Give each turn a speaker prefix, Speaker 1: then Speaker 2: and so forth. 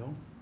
Speaker 1: don't.